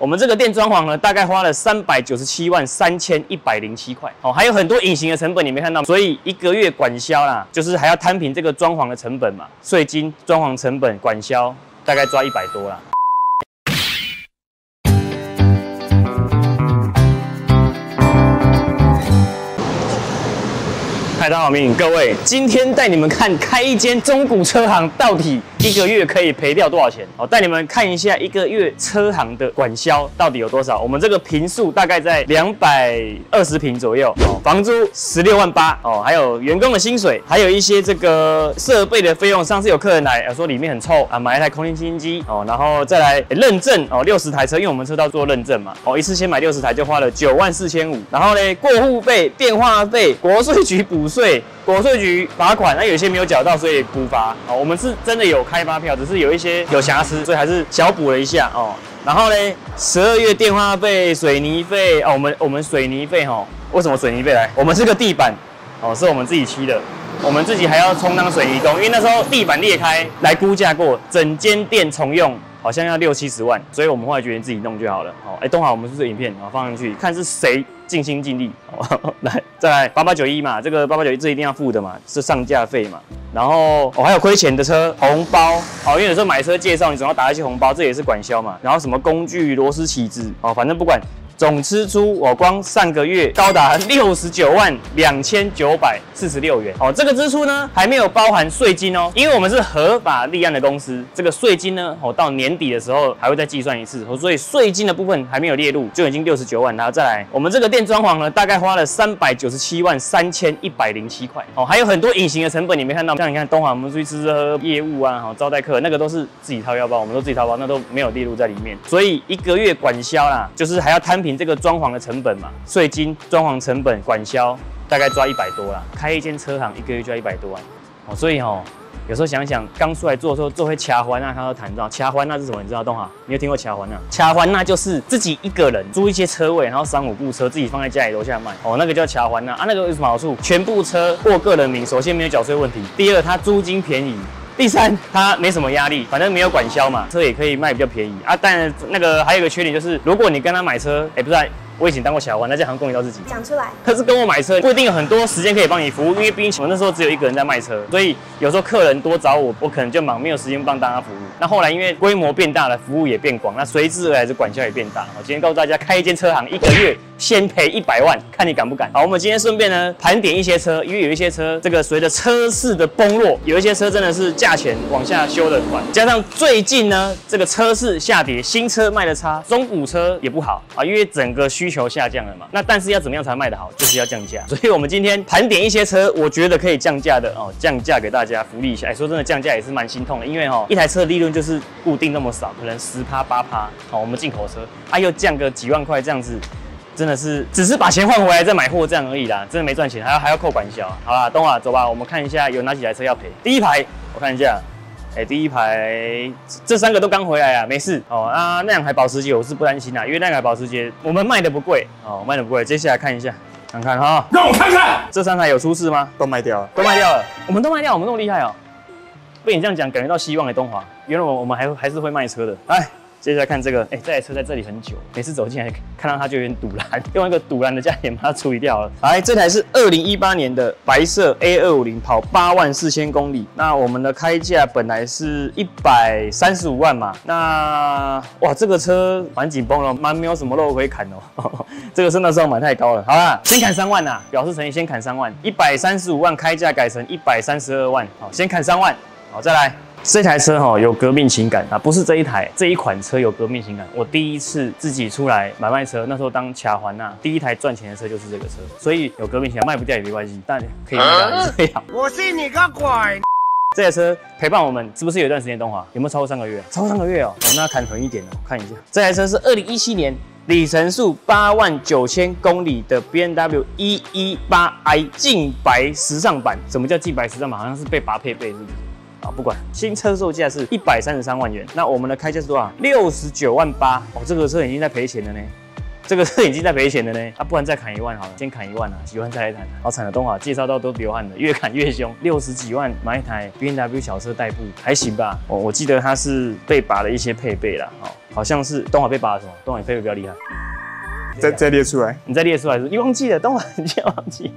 我们这个店装潢呢，大概花了三百九十七万三千一百零七块哦，还有很多隐形的成本你没看到，所以一个月管销啦，就是还要摊平这个装潢的成本嘛，税金、装潢成本、管销，大概抓一百多啦。嗨，大家好，明各位，今天带你们看开一间中古车行到底。一个月可以赔掉多少钱？我带你们看一下一个月车行的管销到底有多少。我们这个平数大概在两百二十平左右哦，房租十六万八哦，还有员工的薪水，还有一些这个设备的费用。上次有客人来说里面很臭啊，买一台空气清新机哦，然后再来认证哦，六十台车，因为我们车道做认证嘛哦，一次先买六十台就花了九万四千五，然后呢过户费、电话费、国税局补税。国税局罚款，那有些没有缴到，所以补罚哦。我们是真的有开发票，只是有一些有瑕疵，所以还是小补了一下哦。然后呢，十二月电话费、水泥费哦，我们我们水泥费哈，为什么水泥费来？我们这个地板哦，是我们自己漆的，我们自己还要充当水泥工，因为那时候地板裂开，来估价过，整间店重用好像要六七十万，所以我们后来决定自己弄就好了。好，哎，东好，我们是这影片啊，放上去看是谁。尽心尽力，来再来八八九一嘛，这个八八九一这一定要付的嘛，是上架费嘛。然后哦还有亏钱的车红包，哦因为有时候买车介绍你总要打一些红包，这也是管销嘛。然后什么工具螺丝起子，哦反正不管。总支出我光上个月高达六十九万两千九百四十六元哦，这个支出呢还没有包含税金哦，因为我们是合法立案的公司，这个税金呢哦到年底的时候还会再计算一次，所以税金的部分还没有列入，就已经六十九万，然后再来我们这个店装潢呢大概花了三百九十七万三千一百零七块哦，还有很多隐形的成本你没看到，像你看东华我们出去吃吃喝喝业务啊，好招待客那个都是自己掏腰包，我们都自己掏包，那都没有列入在里面，所以一个月管销啦，就是还要摊平。这个装潢的成本嘛，税金、装潢成本、管销，大概抓一百多啦。开一间车行一个月就要一百多万，哦，所以哦，有时候想想，刚出来做的时候做会卡环那，他都谈到卡环那是什么？你知道东华？你有听过卡环啊？卡环那就是自己一个人租一些车位，然后三五部车自己放在家里楼下卖，哦，那个叫卡环那啊，那个有什么好处？全部车过个人名，首先没有缴税问题，第二它租金便宜。第三，他没什么压力，反正没有管销嘛，车也可以卖比较便宜啊。但那个还有一个缺点就是，如果你跟他买车，哎，不是。我以前当过小王，那家航空也到自己讲出来。可是跟我买车不一定有很多时间可以帮你服务，因为毕竟我那时候只有一个人在卖车，所以有时候客人多找我，我可能就忙，没有时间帮大家服务。那后来因为规模变大了，服务也变广，那随之而来的管销也变大。我今天告诉大家，开一间车行一个月先赔一百万，看你敢不敢。好，我们今天顺便呢盘点一些车，因为有一些车这个随着车市的崩落，有一些车真的是价钱往下修的快，加上最近呢这个车市下跌，新车卖的差，中古车也不好啊，因为整个需需求下降了嘛。那但是要怎么样才卖得好，就是要降价。所以我们今天盘点一些车，我觉得可以降价的哦，降价给大家福利一下。哎，说真的，降价也是蛮心痛的，因为哈一台车利润就是固定那么少，可能十趴八趴。好，我们进口车啊又降个几万块这样子，真的是只是把钱换回来再买货这样而已啦，真的没赚钱，还要还要扣管销。好啦，东华走吧，我们看一下有哪几台车要赔。第一排我看一下，哎，第一排这三个都刚回来啊，没事哦。啊，那两台保时捷我是不担心啦，因为那两台保时捷我们卖的不贵哦，卖的不贵。接下来看一下，看看哈，让我看看这三台有出事吗？都卖掉了，都卖掉了，我们都卖掉，我们那么厉害哦。被你这样讲，感觉到希望的东华，原来我我们还还是会卖车的，来。接下来看这个，哎，这台车在这里很久，每次走进来看到它就有点堵拦，用一个堵拦的价钱把它处理掉了。来，这台是二零一八年的白色 A 二五零，跑八万四千公里。那我们的开价本来是一百三十五万嘛，那哇，这个车蛮紧绷了，蛮没有什么肉可以砍哦。这个是那时候买太高了，好啦，先砍三万呐，表示诚意，先砍三万，一百三十五万开价改成一百三十二万，好，先砍三万，好，再来。这台车哈有革命情感啊，不是这一台这一款车有革命情感。我第一次自己出来买卖车，那时候当卡环呐，第一台赚钱的车就是这个车，所以有革命情感，卖不掉也没关系，但可以卖掉这样。我信你个鬼！这台车陪伴我们是不是有一段时间动画？有没有超过三个月？超过三个月哦。我那砍狠一点哦，看一下，这台车是二零一七年里程数八万九千公里的 B N W 一一八 I 净白时尚版。什么叫净白时尚版？好像是被拔配备，是不是？啊，不管新车售价是一百三十三万元，那我们的开价是多少？六十九万八哦，这个车已经在赔钱了呢。这个车已经在赔钱了呢，啊，不然再砍一万好了，先砍一万啊，喜欢再来谈。好惨的东华介绍到都流汗了，越砍越凶，六十几万买一台 B N W 小车代步还行吧？哦我记得它是被拔了一些配备啦，哦，好像是东华被拔了什么？东华配备比较厉害，再再列出来，你再列出来是？你忘记了东华，你竟然忘记？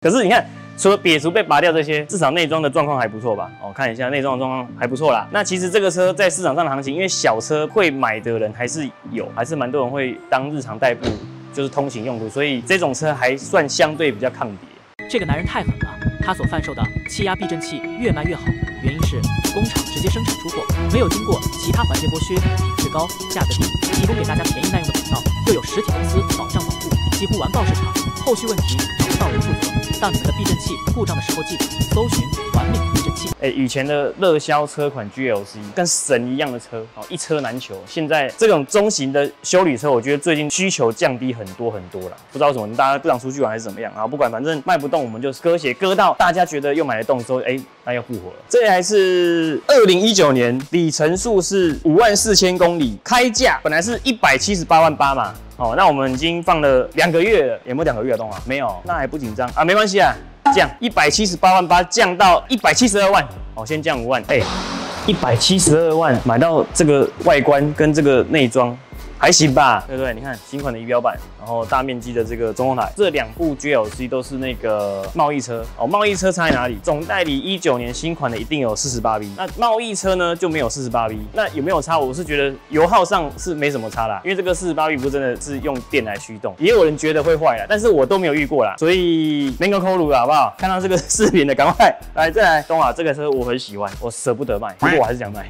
可是你看。除了瘪除被拔掉这些，至少内装的状况还不错吧？哦，看一下内装的状况还不错啦。那其实这个车在市场上的行情，因为小车会买的人还是有，还是蛮多人会当日常代步，就是通行用途，所以这种车还算相对比较抗跌。这个男人太狠了，他所贩售的气压避震器越卖越好，原因是工厂直接生产出货，没有经过其他环节剥削，品质高，价格低，提供给大家便宜耐用的管道，又有实体公司保障保护，几乎完爆市场，后续问题找不到人负责。到你们的避震器故障的时候，记得搜寻完美避震器。哎，以前的热销车款 GLC 跟神一样的车，哦，一车难求。现在这种中型的修理车，我觉得最近需求降低很多很多了。不知道什么，大家不想出去玩还是怎么样啊？不管，反正卖不动，我们就割血割到大家觉得又买得动之后，哎，那要复活了。这台是二零一九年，里程数是五万四千公里，开价本来是一百七十八万八嘛。哦，那我们已经放了两个月了，有没有两个月的动啊？没有，那还不紧张啊？没关系啊，降一百七十八万八，降到一百七十二万，哦，先降五万，哎，一百七十二万买到这个外观跟这个内装。还行吧，对不对？你看新款的仪表板，然后大面积的这个中控台，这两部 GLC 都是那个贸易车哦。贸易车差在哪里？总代理一九年新款的一定有四十八 V，那贸易车呢就没有四十八 V。那有没有差？我是觉得油耗上是没什么差啦，因为这个四十八 V 不真的是用电来驱动，也有人觉得会坏啦，但是我都没有遇过啦，所以没个扣路了，好不好？看到这个视频的赶快来再来，东华这个车我很喜欢，我舍不得卖，不过我还是想卖。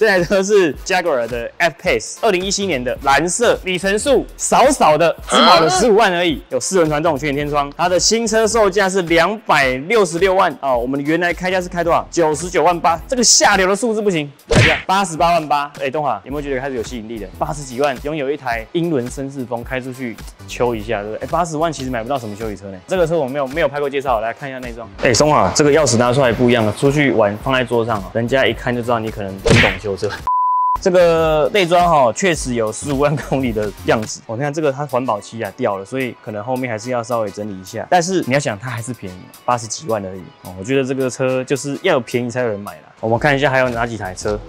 这台车是 Jaguar 的 F-Pace，二零一七年的蓝色，里程数少少的，只跑了十五万而已，有四轮传动，全景天窗。它的新车售价是两百六十六万哦，我们原来开价是开多少？九十九万八，这个下流的数字不行，开价八十八万八。哎，东华有没有觉得开始有吸引力的？八十几万拥有一台英伦绅士风，开出去秋一下，对不对？哎，八十万其实买不到什么修理车呢。这个车我没有没有拍过介绍，来看一下内装。哎，东华，这个钥匙拿出来不一样了，出去玩放在桌上啊，人家一看就知道你可能很懂修。这个内装哈，确实有十五万公里的样子。我看这个它环保漆啊掉了，所以可能后面还是要稍微整理一下。但是你要想，它还是便宜，八十几万而已哦。我觉得这个车就是要有便宜才有人买啦。我们看一下还有哪几台车。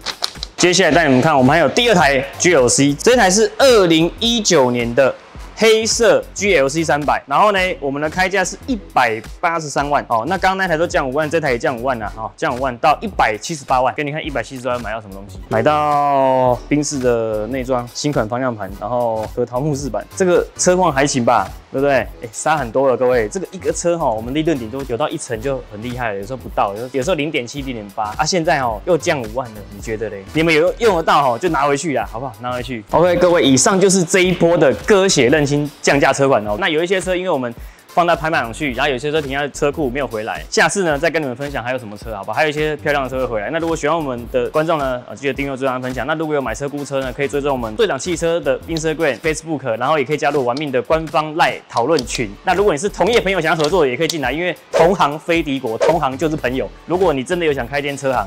接下来带你们看，我们还有第二台 GLC，这台是二零一九年的。黑色 GLC 三百，然后呢，我们的开价是一百八十三万哦。那刚刚那台都降五万，这台也降五万了哦，降五万到一百七十八万。给你看一百七十八万买到什么东西？买到宾士的内装，新款方向盘，然后核桃木饰板，这个车况还行吧？对不对？哎，差很多了，各位。这个一个车哈，我们利润顶多有到一层就很厉害了，有时候不到，有时候有时候零点七、零点八啊。现在哦又降五万了，你觉得嘞？你们有用得到哈，就拿回去啦，好不好？拿回去。OK，各位，以上就是这一波的割血任性新降价车款哦。那有一些车，因为我们。放到拍卖场去，然后有些车停在车库没有回来。下次呢，再跟你们分享还有什么车，好吧？还有一些漂亮的车会回来。那如果喜欢我们的观众呢，啊，记得订阅、追踪、分享。那如果有买车估车呢，可以追踪我们队长汽车的 Instagram、Facebook，然后也可以加入玩命的官方赖讨论群。那如果你是同业朋友想要合作，也可以进来，因为同行非敌国，同行就是朋友。如果你真的有想开间车行。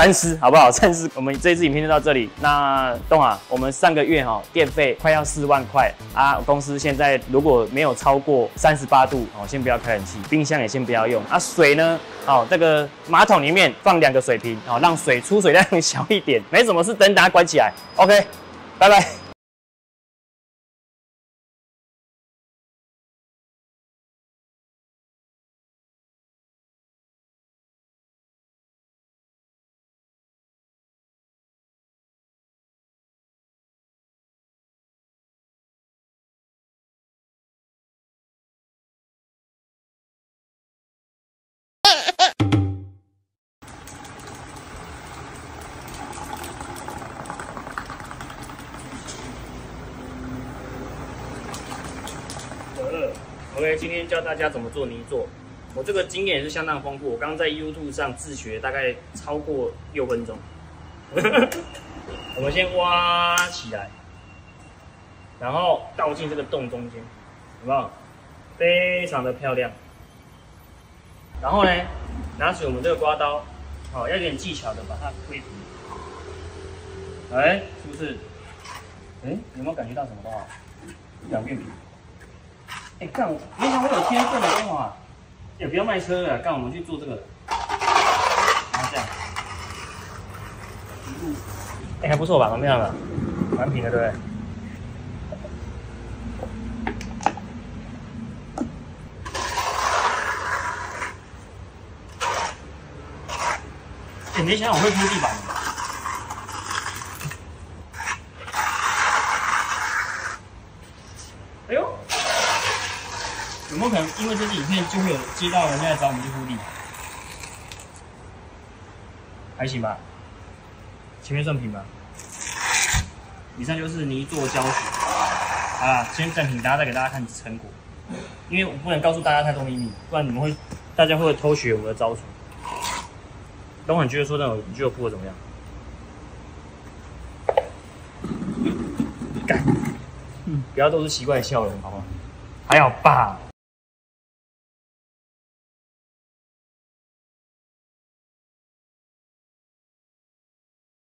三思好不好？三思。我们这次影片就到这里。那东啊，我们上个月哈电费快要四万块啊，公司现在如果没有超过三十八度哦，先不要开冷气，冰箱也先不要用啊。水呢，哦，这个马桶里面放两个水瓶哦，让水出水量小一点。没什么事，灯大家关起来。OK，拜拜。OK，今天教大家怎么做泥做。我这个经验也是相当丰富，我刚刚在 YouTube 上自学，大概超过六分钟。我们先挖起来，然后倒进这个洞中间，有没有？非常的漂亮。然后呢，拿起我们这个刮刀，好，要有点技巧的把它推平。哎，是不是？哎，有没有感觉到什么的话？两面平。哎，干，没想到我有天分的干嘛？也不要卖车了，干，我们去做这个。然后这样，哎，还不错吧？怎么样了？蛮平的，对不对？哎，没想到我会铺地板。哎呦，有没有可能因为这支影片就会有接到人家来找我们去铺地？还行吧，前面算平吧。以上就是泥做教学啊，先暂停，大家再给大家看成果。因为我不能告诉大家太多秘密，不然你们会，大家会偷学我的招数。等会你觉得说那种，你觉得铺的怎么样？干，不要都是奇怪的笑容，好不好？还好吧。